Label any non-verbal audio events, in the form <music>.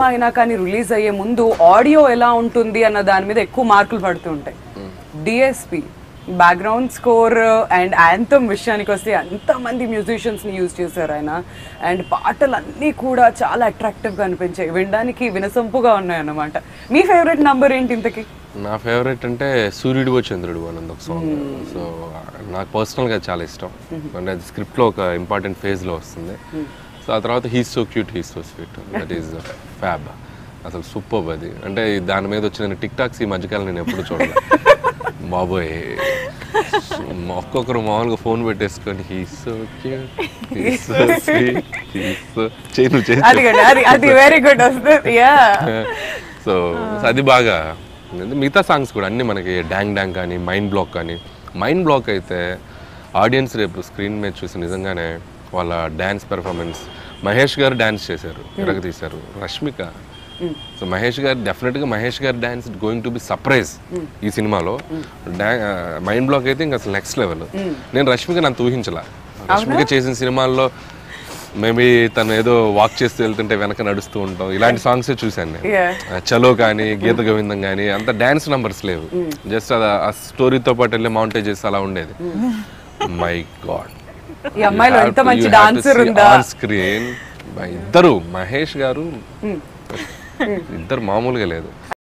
Cinema అయినా కానీ release అయ్యే ముందు ఆడియో ఎలా ఉంటుంది అన్న దాని మీద ఎక్కువ మార్కులు పడుతూ ఉంటాయి. DSP background score and anthem విషయానికి వస్తే అంతమంది మ్యూజిషియన్స్ని యూజ్ చేశారు ఆయన. అండ్ పాటలు అన్నీ కూడా చాలా అట్రాక్టివ్గా అనిపించాయి. వినడానికి వినసొంపుగా ఉన్నాయి అన్నమాట మీ ఫేవరెట్ నంబర్ ఏంటి ఇంతకి? నా ఫేవరెట్ అంటే సూర్యుడివో చంద్రుడు అన్నది ఒక సాంగ్ సో నాకు పర్సనల్గా చాలా ఇష్టం. అంటే అది స్క్రిప్ట్లో ఒక ఇంపార్టెంట్ ఫేజ్లో వస్తుంది. సో ఆ తర్వాత he's so cute he's so sweet that is fab అసలు సూపర్ అది. అంటే దాని మీద వచ్చిన టిక్ టాక్స్ ఈ మధ్యకాలం నేను ఎప్పుడు చూడలేదు <laughs> బాబోయ్. ఒక్కొక్కరు మామూలుగా ఫోన్ పెట్టేసుకొని హీస్ <laughs> సో అది కూడా అది అది వెరీ గుడ్ వస్తుంది. యా సో <laughs> అది బాగా. మిగతా సాంగ్స్ కూడా అన్ని మనకి డాంగ్ డాంగ్ కానీ మైండ్ బ్లాక్ కానీ. మైండ్ బ్లాక్ అయితే ఆడియన్స్ రేపు స్క్రీన్ మీద చూసి నిజంగానే వాళ్ళ డ్యాన్స్ పెర్ఫార్మెన్స్. మహేష్ గారు డ్యాన్స్ చేశారు తీశారు రష్మిక. సో మహేష్ గారు డెఫినెట్గా Mahesh garu dance going to be surprise ఈ సినిమాలో. మైండ్ బ్లాక్ అయితే ఇంకా అసలు నెక్స్ట్ లెవెల్ నేను రష్మిక అంత ఊహించలా. రష్మిక చేసిన సినిమాల్లో మేబీ తను ఏదో వాక్ చేస్తూ వెళ్తుంటే వెనక నడుస్తూ ఉంటాం. ఇలాంటి సాంగ్స్ చూశాను నేను. చలో కానీ గీత గోవిందం కానీ అంత డ్యాన్స్ నంబర్స్ లేవు. జస్ట్ అది ఆ స్టోరీతో పాటు వెళ్ళి మౌంటేజ్ చేసి అలా ఉండేది. మై గాడ్ ఈ అమ్మాయిలో ఎంత మంచి డాన్సర్ ఉందా? స్క్రీన్ ఇద్దరు మహేష్ గారు ఇద్దరు మామూలుగా లేదు.